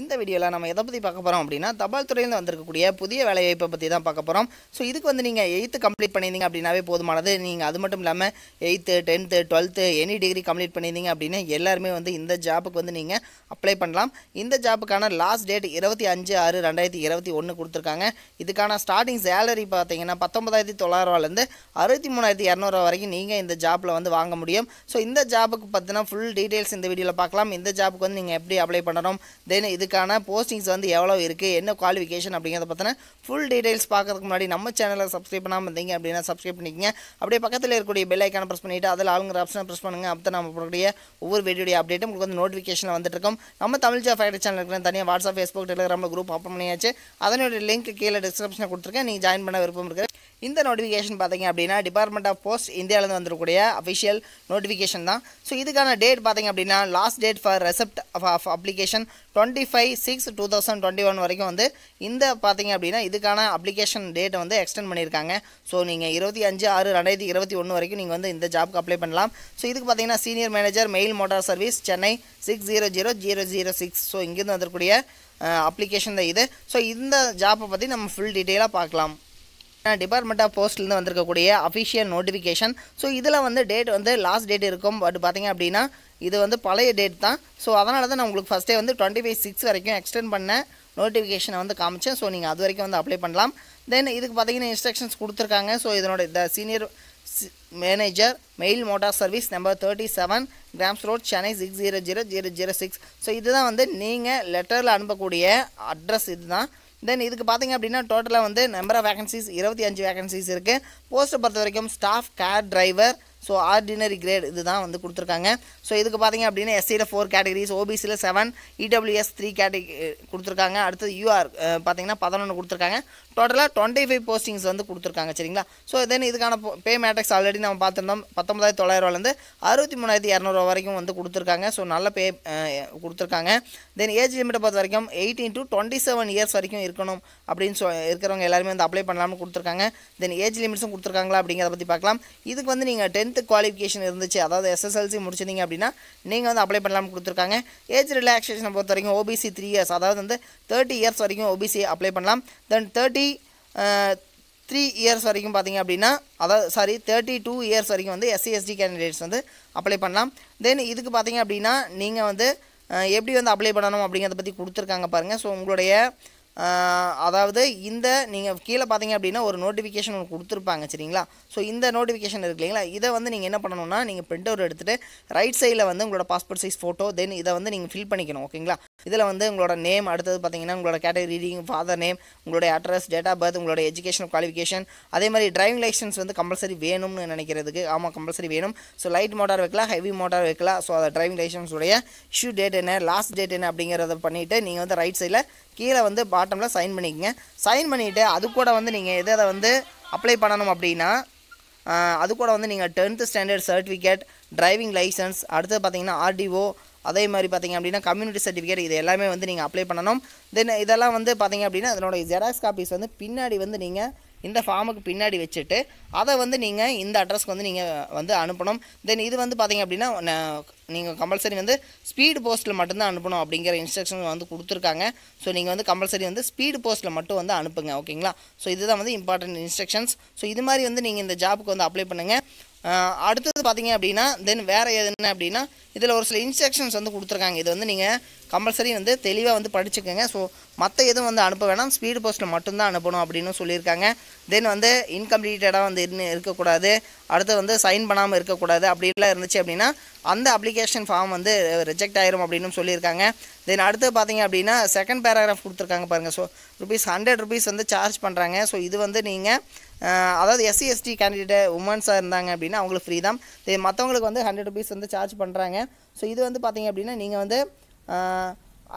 இந்த வீடியோவில் நம்ம எதை பற்றி பார்க்க போகிறோம் அப்படின்னா தபால் துறையில் வந்திருக்கக்கூடிய புதிய வேலைவாய்ப்பை பற்றி தான் பார்க்க போகிறோம் ஸோ இதுக்கு வந்து நீங்கள் எயித்து கம்ப்ளீட் பண்ணியிருந்தீங்க அப்படின்னாவே போதுமானது. நீங்கள் அது மட்டும் இல்லாமல் eighth tenth twelfth any degree complete பண்ணியிருந்தீங்க அப்படின்னு எல்லாருமே வந்து இந்த ஜாப்புக்கு வந்து நீங்கள் அப்ளை பண்ணலாம். இந்த ஜாப்புக்கான லாஸ்ட் டேட் இருபத்தி அஞ்சு ஆறு ரெண்டாயிரத்தி இருபத்தி ஒன்று கொடுத்துருக்காங்க. இதுக்கான ஸ்டார்டிங் சேலரி பார்த்தீங்கன்னா பத்தொன்பதாயிரத்தி தொள்ளாயிரூவாலேருந்து அறுபத்தி மூணாயிரத்தி இரநூறுவா வரைக்கும் நீங்கள் இந்த ஜாப்பில் வந்து வாங்க முடியும். ஸோ இந்த ஜாப்புக்கு பார்த்தீங்கன்னா ஃபுல் டீட்டெயில்ஸ் இந்த வீடியோவில் பார்க்கலாம். இந்த ஜாப்புக்கு வந்து நீங்கள் எப்படி அப்ளை பண்ணணும்? தென் இது இதுக்கான போஸ்டிங்ஸ் வந்து எவ்வளோ இருக்குது என்ன குவாலிஃபிகேஷன் அப்படிங்கிறத பற்றின ஃபுல் டீடைல்ஸ் பார்க்கறதுக்கு முன்னாடி நம்ம சேனலை சப்ஸ்கிரைப் பண்ணாமல் இருந்தீங்க அப்படின்னா சப்ஸ்கிரைப் பண்ணிக்கங்க. அப்படியே பக்கத்தில் இருக்கக்கூடிய பெல் ஐக்கான ப்ரெஸ் பண்ணிவிட்டு அதில் ஆளுங்கிற ஆப்ஷனை ப்ரெஸ் பண்ணுங்கள் அப்போ நம்ம போடக்கூடிய ஒவ்வொரு வீடியோடைய அப்டேட்டும் உங்களுக்கு வந்து நோட்டிஃபிகேஷன் வந்துட்டு இருக்கும். நம்ம தமிழ் ஜாப் சேனல் இருக்கிற தனியாக வாட்ஸ்அப் ஃபேஸ்புக் டெலிகிராமில் குரூப் ஓப்பன் பண்ணியாச்சு. அதனுடைய லிங்க் கீழே டிஸ்கிரிப்ஷனில் கொடுத்துருக்கேன். நீங்கள் ஜாயின் பண்ண விருப்பம் இருக்குது இந்த நோட்டிஃபிகேஷன் பார்த்தீங்க அப்படின்னா டிபார்ட்மெண்ட் ஆஃப் போஸ்ட் இந்தியாவிலேருந்து வந்துருக்கூடிய அஃபிஷியல் நோட்டிஃபிகேஷன் தான். ஸோ இதுக்கான டேட் பார்த்தீங்க அப்படின்னா last date for receipt of application twenty five six two thousand twenty one வரைக்கும் வந்து இந்த பார்த்தீங்க அப்படின்னா இதுக்கான அப்ளிகேஷன் டேட்டை வந்து எக்ஸ்டெண்ட் பண்ணியிருக்காங்க. ஸோ நீங்கள் இருபத்தி அஞ்சு ஆறு ரெண்டாயிரத்தி இருபத்தி ஒன்று வரைக்கும் நீங்கள் வந்து இந்த ஜாப்க்கு அப்ளை பண்ணலாம். ஸோ இதுக்கு பார்த்தீங்கன்னா senior manager mail motor service Chennai six zero zero zero zero six so இங்கேருந்து வந்துருக்கூடிய அப்ளிகேஷன் தான் இது. ஸோ இந்த ஜாப்பை பற்றி நம்ம ஃபுல் டீட்டெயிலாக பார்க்கலாம். டிபார்ட்மெண்ட் ஆஃப் போஸ்ட்லேருந்து வந்திருக்கக்கூடிய அஃபிஷியல் நோட்டிஃபிகேஷன் ஸோ இதில் வந்து டேட் வந்து லாஸ்ட் டேட் இருக்கும். பட் பார்த்திங்க அப்படின்னா இது வந்து பழைய டேட் தான். ஸோ அதனால தான் நான் உங்களுக்கு ஃபஸ்ட்டே வந்து டுவெண்ட்டி ஃபைவ் சிக்ஸ் வரைக்கும் எக்ஸ்டெண்ட் பண்ண நோட்டிஃபிகேஷனை வந்து காமிச்சேன். ஸோ நீங்கள் அது வரைக்கும் வந்து அப்ளை பண்ணலாம். தென் இதுக்கு பார்த்தீங்கன்னா இன்ஸ்ட்ரக்ஷன்ஸ் கொடுத்துருக்காங்க. ஸோ இதனோட இந்த senior manager mail motor service number thirty seven grams road Chennai six zero zero zero zero six so இதுதான் வந்து நீங்கள் லெட்டரில் அனுப்பக்கூடிய அட்ரஸ் இதுதான். தென் இதுக்கு பார்த்தீங்க அப்படின்னா டோட்டலாக வந்து நம்பர் ஆஃப் வேகன்சிஸ் இருபத்தி அஞ்சு வேகன்சிஸ் இருக்குது போஸ்ட்டை பொறுத்த வரைக்கும் staff car driver so ordinary grade இதுதான் வந்து கொடுத்துருக்காங்க. ஸோ இதுக்கு பார்த்தீங்க அப்படின்னா எஸ்சியில் ஃபோர் கேட்டகரிஸ் ஓபிசியில் செவன் இடபிள்யூஎஸ் த்ரீ கேட்டகரி கொடுத்துருக்காங்க. அடுத்தது யூஆர் பார்த்தீங்கன்னா பதினொன்று கொடுத்துருக்காங்க. டோட்டலாக டுவெண்ட்டி ஃபைவ் போஸ்டிங்ஸ் வந்து கொடுத்துருக்காங்க சரிங்களா? ஸோ தென் இதுக்கான பே மேட்ரிக்ஸ் ஆல்ரெடி நம்ம பார்த்துருந்தோம். பத்தொம்பதாயிரத்தி தொள்ளாயிரூவாலேருந்து அறுபத்தி மூணாயிரத்தி இரநூறுவா வரைக்கும் வந்து கொடுத்துருக்காங்க. ஸோ நல்ல பே கொடுத்துருக்காங்க. தென் ஏஜ் லிமிட்டை பொறுத்த வரைக்கும் eighteen to twenty seven years வரைக்கும் இருக்கணும் அப்படின்னு சொ இருக்கிறவங்க எல்லாருமே வந்து அப்ளை பண்ணலாம்னு கொடுத்துருக்காங்க. தென் ஏஜ் லிமிட்ஸும் கொடுத்துருக்காங்களா அப்படிங்கிறத பற்றி பார்க்கலாம். இதுக்கு வந்து நீங்கள் டென்த்து குவாலிஃபிகேஷன் இருந்துச்சு. அதாவது எஸ்எஸ்எல்சி முடிச்சிருந்தீங்க அப்படின்னா நீங்கள் வந்து அப்ளை பண்ணலாம்னு கொடுத்துருக்காங்க. ஏஜ் ரிலாக்ஸேஷனை பொறுத்த வரைக்கும் ஓபிசி த்ரீ இயர்ஸ் அதாவது வந்து தேர்ட்டி இயர்ஸ் வரைக்கும் ஓபிசி அப்ளை பண்ணலாம். தென் தேர்ட்டி த்ரீ இயர்ஸ் வரைக்கும் பார்த்தீங்க அப்படின்னா அதாவது சாரி தேர்ட்டி டூ இயர்ஸ் வரைக்கும் வந்து எஸ்சிஎஸ்டி கேண்டிடேட்ஸ் வந்து அப்ளை பண்ணலாம். தென் இதுக்கு பார்த்தீங்க அப்படின்னா நீங்கள் வந்து எப்படி வந்து அப்ளை பண்ணணும் அப்படிங்கிறத பற்றி கொடுத்துருக்காங்க பாருங்கள் ஸோ உங்களுடைய அதாவது இந்த நீங்கள் கீழே பார்த்தீங்க அப்படின்னா ஒரு நோட்டிஃபிகேஷன் ஒன்று கொடுத்துருப்பாங்க சரிங்களா? ஸோ இந்த நோட்டிஃபிகேஷன் இருக்கு இல்லைங்களா? இதை வந்து நீங்கள் என்ன பண்ணணும்னா நீங்கள் பிரிண்ட் அவுட் எடுத்துகிட்டு ரைட் சைடில் வந்து உங்களோட பாஸ்போர்ட் சைஸ் ஃபோட்டோ தென் இதை வந்து நீங்கள் ஃபில் பண்ணிக்கணும் ஓகேங்களா இதில் வந்து உங்களோட நேம் அடுத்தது பார்த்தீங்கன்னா உங்களோட கேட்டகரி ரீடிங் ஃபாதர் நேம் உங்களுடைய அட்ரஸ் டேட் ஆஃப் பர்த் உங்களோட எஜுகேஷன் குவாலிஃபிகேஷன் அதே மாதிரி டிரைவிங் லைசன்ஸ் வந்து கம்பல்சரி வேணும்னு நினைக்கிறதுக்கு ஆமாம் கம்பல்சரி வேணும். ஸோ லைட் மோட்டார் வைக்கலாம் ஹெவி மோட்டார் வைக்கலாம். ஸோ அதை டிரைவிங் லைசன்ஸுடைய இஷ்யூ டேட் என்ன லாஸ்ட் டேட் என்ன அப்படிங்கிறத பண்ணிவிட்டு நீங்கள் வந்து ரைட் சைடில் கீழே வந்து பாட்டமில் சைன் பண்ணிக்கோங்க. சைன் பண்ணிவிட்டு அது கூட வந்து நீங்கள் எதை அதை வந்து அப்ளை பண்ணணும் அப்படின்னா அது கூட வந்து நீங்கள் tenth standard certificate driving licence அடுத்தது பார்த்தீங்கன்னா ஆர்டிஓ அதே மாதிரி பார்த்தீங்க அப்படின்னா கம்யூனிட்டி சர்டிஃபிகேட் இது எல்லாமே வந்து நீங்கள் அப்ளை பண்ணணும். தென் இதெல்லாம் வந்து பார்த்தீங்க அப்படின்னா அதனுடைய ஜெராக்ஸ் காப்பீஸ் வந்து பின்னாடி வந்து நீங்கள் இந்த ஃபார்முக்கு பின்னாடி வச்சுட்டு அதை வந்து நீங்கள் இந்த அட்ரஸ்க்கு வந்து நீங்கள் வந்து அனுப்பணும். தென் இது வந்து பார்த்திங்க அப்படின்னா நீங்கள் கம்பல்சரி வந்து ஸ்பீடு போஸ்ட்டில் மட்டும்தான் அனுப்பணும் அப்படிங்கிற இன்ஸ்ட்ரக்ஷன் வந்து கொடுத்துருக்காங்க. ஸோ நீங்கள் வந்து கம்பல்சரி வந்து ஸ்பீடு போஸ்ட்டில் மட்டும் வந்து அனுப்புங்க ஓகேங்களா ஸோ இதுதான் வந்து இம்பார்ட்டன்ட் இன்ஸ்ட்ரக்ஷன்ஸ் ஸோ இது மாதிரி வந்து நீங்கள் இந்த ஜாப்புக்கு வந்து அப்ளை பண்ணுங்கள் அடுத்தது பார்த்தீங்க அப்படின்னா தென் வேறு என்ன அப்படின்னா இதில் ஒரு சில இன்ஸ்ட்ரக்ஷன்ஸ் வந்து கொடுத்துருக்காங்க. இது வந்து நீங்கள் கம்பல்சரி வந்து தெளிவாக வந்து படிச்சுக்கோங்க. ஸோ மற்ற எதுவும் வந்து அனுப்ப வேணாம். ஸ்பீடு போஸ்ட்டில் மட்டும்தான் அனுப்பணும் அப்படின்னு சொல்லியிருக்காங்க. தென் வந்து இன்கம்ப்ளீட்டடாக வந்து இருந்து இருக்கக்கூடாது. அடுத்து வந்து சைன் பண்ணாமல் இருக்கக்கூடாது. அப்படிலாம் இருந்துச்சு அப்படின்னா அந்த அப்ளிகேஷன் ஃபார்ம் வந்து ரிஜெக்ட் ஆயிரும் அப்படின்னு சொல்லியிருக்காங்க. தென் அடுத்து பார்த்தீங்க அப்படின்னா செகண்ட் பேராகிராஃப் கொடுத்துருக்காங்க பாருங்கள் ஸோ ருபீஸ் ஹண்ட்ரட் ருபீஸ் வந்து சார்ஜ் பண்ணுறாங்க ஸோ இது வந்து நீங்கள் அதாவது எஸ்சி எஸ்டி கேண்டிடேட் உமன்ஸாக இருந்தாங்க அப்படின்னா அவங்களுக்கு ஃப்ரீ தான். மற்றவங்களுக்கு வந்து ஹண்ட்ரட் ருபீஸ் வந்து சார்ஜ் பண்ணுறாங்க ஸோ இது வந்து பார்த்தீங்க அப்படின்னா நீங்கள் வந்து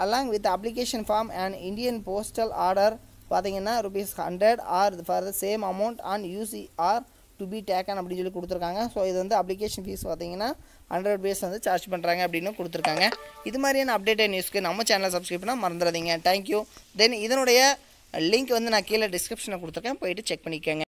along with application form and Indian postal order பார்த்தீங்கன்னா rupees hundred are for the same amount on UC are to be taken அப்படின்னு சொல்லி கொடுத்துருக்காங்க. ஸோ இது வந்து அப்ளிகேஷன் ஃபீஸ் பார்த்தீங்கன்னா ஹண்ட்ரட் ருபீஸ் வந்து சார்ஜ் பண்ணுறாங்க அப்படின்னு கொடுத்துருக்காங்க. இது மாதிரியான அப்டேட்டட் நியூஸ்க்கு நம்ம சேனலை சப்ஸ்கிரைப் பண்ணால் மறந்துடாதீங்க. தேங்க்யூ தென் இதனுடைய லிங்க் வந்து நான் கீழே டிஸ்கிரிப்ஷனில் கொடுத்துருக்கேன். போயிட்டு செக் பண்ணிக்கோங்க.